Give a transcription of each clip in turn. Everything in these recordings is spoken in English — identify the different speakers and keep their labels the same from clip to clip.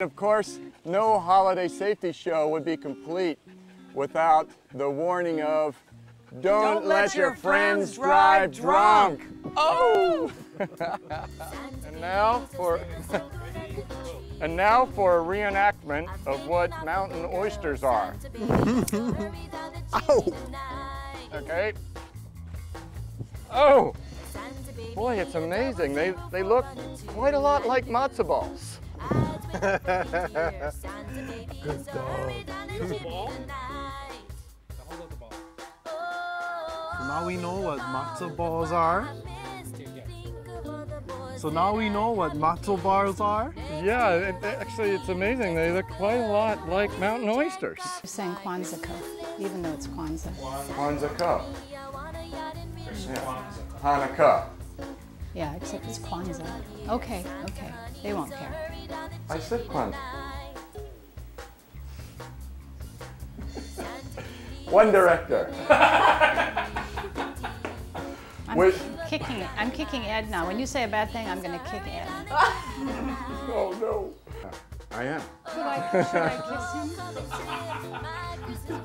Speaker 1: Of course, no holiday safety show would be complete without the warning of don't, let, your, friends drive drunk. Oh! and now for and now for a reenactment of what mountain oysters are.
Speaker 2: oh!
Speaker 1: Okay. Oh! Boy, it's amazing. They they look quite a lot like matzo balls.
Speaker 2: Good dog. So now we know what matzo balls are. So now we know what matzo balls are.
Speaker 1: Yeah, it, it- actually, it's amazing. They look quite a lot like mountain oysters.
Speaker 3: You're saying Kwanzaa, even though it's Kwanzaa.
Speaker 1: Kwanzaa cup. Yeah. Hanukkah.
Speaker 3: Yeah, except it's Kwanzaa. Okay, okay. They won't care.
Speaker 1: I said Kwanzaa. One director.
Speaker 3: I'm
Speaker 1: Wait.
Speaker 3: kicking it. I'm kicking Ed now. When you say a bad thing, I'm going to kick Ed.
Speaker 1: Oh no. I am.
Speaker 3: Should I, should I kiss him?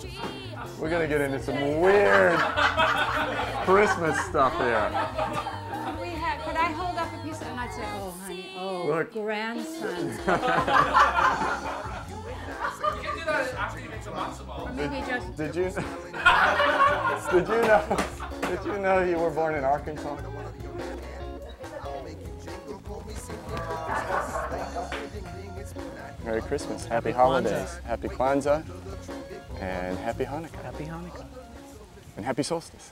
Speaker 1: We're gonna get into some weird Christmas stuff here.
Speaker 3: I hold up a piece and I'd say, oh, honey, oh,
Speaker 1: Look.
Speaker 3: grandson. or maybe just,
Speaker 1: Did you? did you know? Did you know you were born in Arkansas? Merry Christmas, Happy Holidays, Happy Kwanzaa, and Happy Hanukkah,
Speaker 2: Happy Hanukkah.
Speaker 1: and Happy Solstice.